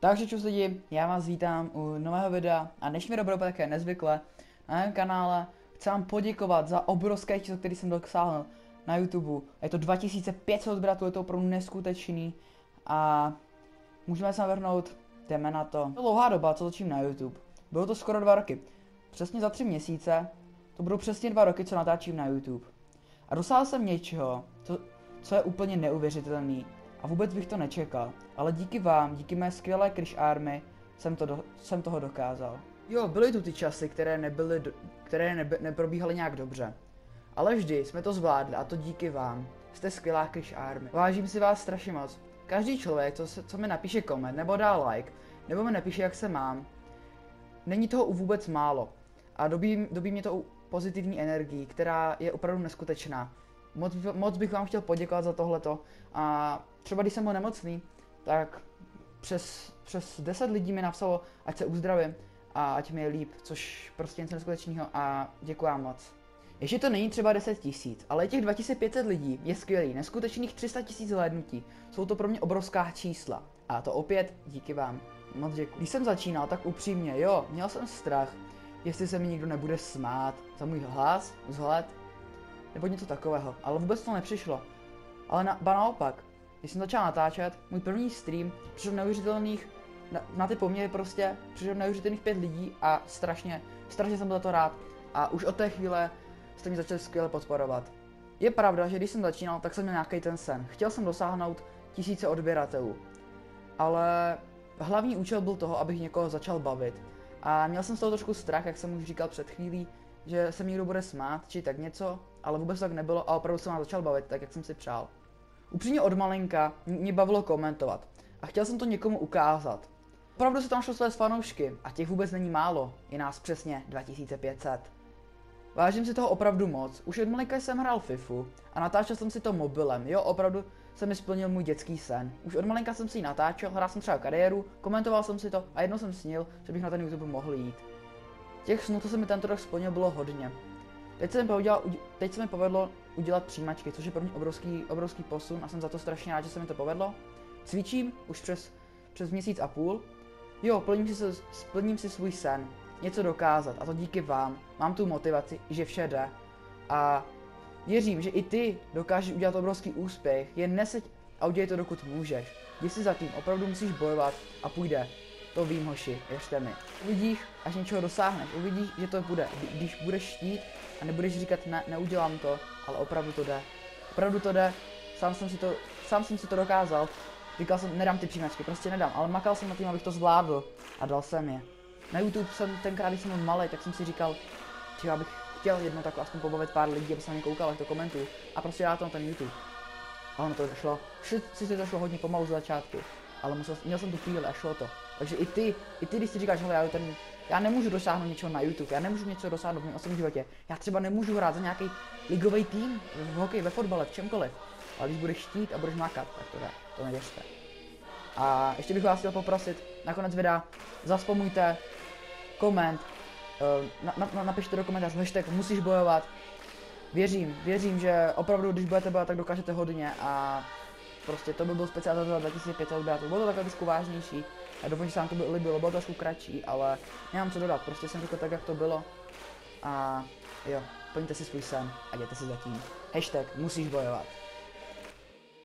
Takže čus lidi, já vás vítám u nového videa a dnešní video bude také nezvykle na mém kanále. Chci vám poděkovat za obrovské číslo, který jsem dosáhl na YouTube. Je to 2500 odběratelů, je to opravdu neskutečný a můžeme se navrhnout, jdeme na to. To dlouhá doba, co točím na YouTube. Bylo to skoro dva roky. Přesně za tři měsíce, to budou přesně dva roky, co natáčím na YouTube. A dosáhl jsem něčeho, co, co je úplně neuvěřitelný a vůbec bych to nečekal. Ale díky vám, díky mé skvělé Krish Army, jsem, to do, jsem toho dokázal. Jo, byly tu ty časy, které nebyly, do, které nebe, neprobíhaly nějak dobře. Ale vždy jsme to zvládli a to díky vám. Jste skvělá Krish Army. Vážím si vás strašně moc. Každý člověk, co, se, co mi napíše koment, nebo dá like, nebo mi napíše, jak se mám, není toho vůbec málo. A dobí, dobí mě to pozitivní energii, která je opravdu neskutečná. Moc, moc bych vám chtěl poděkovat za tohleto. A třeba když jsem byl nemocný, tak přes, přes 10 lidí mi napsalo, ať se uzdravím a ať mi je líp, což prostě něco neskutečného a děkuji vám moc. Ještě to není třeba 10 tisíc, ale těch 2500 lidí je skvělý, neskutečných 300 tisíc zhlédnutí. Jsou to pro mě obrovská čísla. A to opět díky vám. Moc děkuji. Když jsem začínal, tak upřímně, jo, měl jsem strach, jestli se mi nikdo nebude smát za můj hlas, vzhled, nebo něco takového, ale vůbec to nepřišlo. Ale na, ba naopak, když jsem začal natáčet, můj první stream přišel neuvěřitelných, na, na ty poměry prostě, přišel neuvěřitelných pět lidí a strašně, strašně jsem byl za to rád. A už od té chvíle jste mi začali skvěle podporovat. Je pravda, že když jsem začínal, tak jsem měl nějaký ten sen. Chtěl jsem dosáhnout tisíce odběratelů. Ale hlavní účel byl toho, abych někoho začal bavit. A měl jsem z toho trošku strach, jak jsem už říkal před chvílí, že se mi někdo bude smát, či tak něco, ale vůbec tak nebylo a opravdu jsem vás začal bavit, tak jak jsem si přál. Upřímně od malinka mě bavilo komentovat a chtěl jsem to někomu ukázat. Opravdu se tam šlo své fanoušky a těch vůbec není málo, je nás přesně 2500. Vážím si toho opravdu moc, už od malinka jsem hrál FIFU a natáčel jsem si to mobilem, jo opravdu se mi splnil můj dětský sen. Už od malinka jsem si ji natáčel, hrál jsem třeba kariéru, komentoval jsem si to a jednou jsem snil, že bych na ten YouTube mohl jít. Těch snů, co se mi tento rok splnil, bylo hodně. Teď se mi, povedlo, teď se mi povedlo udělat přijímačky, což je pro mě obrovský, obrovský posun a jsem za to strašně rád, že se mi to povedlo. Cvičím už přes, přes měsíc a půl. Jo, plním si, splním si svůj sen, něco dokázat a to díky vám. Mám tu motivaci, že vše jde. A věřím, že i ty dokážeš udělat obrovský úspěch, jen neseď a udělej to dokud můžeš. Jdi si za tím, opravdu musíš bojovat a půjde. To vím, hoši, věřte mi. Uvidíš, až něčeho dosáhneš, uvidíš, že to bude. Když budeš štít a nebudeš říkat, ne, neudělám to, ale opravdu to jde. Opravdu to jde, sám jsem si to, sám jsem si to dokázal. Říkal jsem, nedám ty příjmečky, prostě nedám, ale makal jsem na tím, abych to zvládl a dal jsem je. Na YouTube jsem tenkrát, když jsem byl malý, tak jsem si říkal, že já bych chtěl jednou takhle aspoň pobavit pár lidí, aby se na mě koukal, to komentuju. A prostě já to na ten YouTube. A ono to šlo. si to šlo hodně pomalu z začátku, ale musel, měl jsem tu chvíli a šlo to. Takže i ty, i ty, když si říkáš, hele, já, ten, já nemůžu dosáhnout něčeho na YouTube, já nemůžu něco dosáhnout v mém osobním životě, já třeba nemůžu hrát za nějaký ligový tým v hokeji, ve fotbale, v čemkoliv, ale když budeš štít a budeš makat, tak to jde, to nevěřte. A ještě bych vás chtěl poprosit, nakonec videa, zaspomujte, koment, eh, na, na, napište do komentářů hashtag musíš bojovat. Věřím, věřím, že opravdu, když budete bojovat, tak dokážete hodně a prostě to by byl speciál za 2500 odběratelů. Bylo to takové trošku vážnější, já doufám, že se vám to bylo líbilo, bylo trošku kratší, ale nemám co dodat, prostě jsem řekl tak, jak to bylo. A jo, plňte si svůj sen a jděte si zatím. Hashtag musíš bojovat.